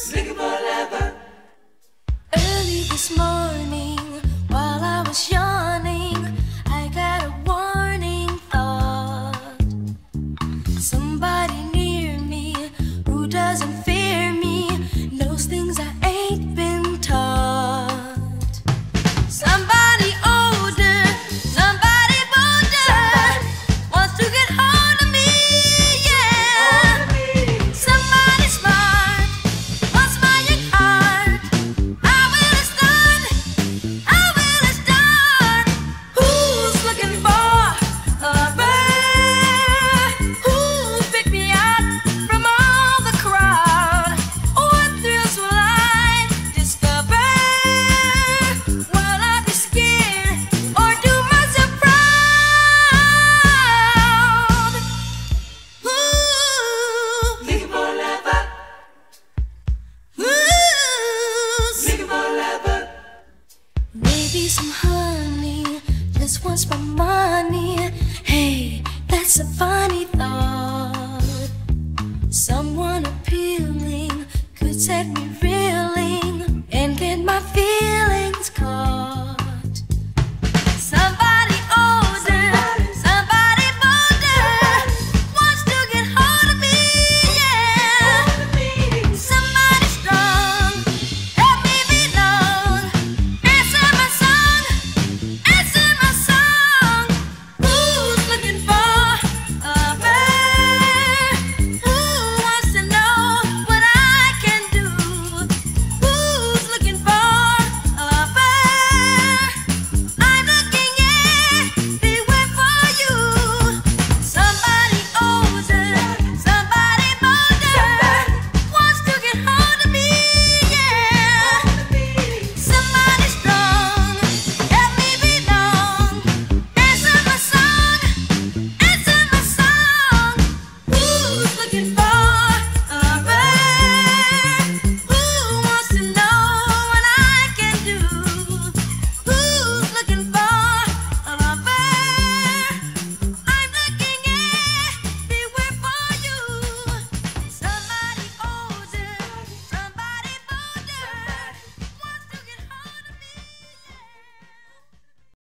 Sing forever. Early this morning. Maybe some honey just wants my money. Hey, that's a funny thought. Someone appealing could set me free.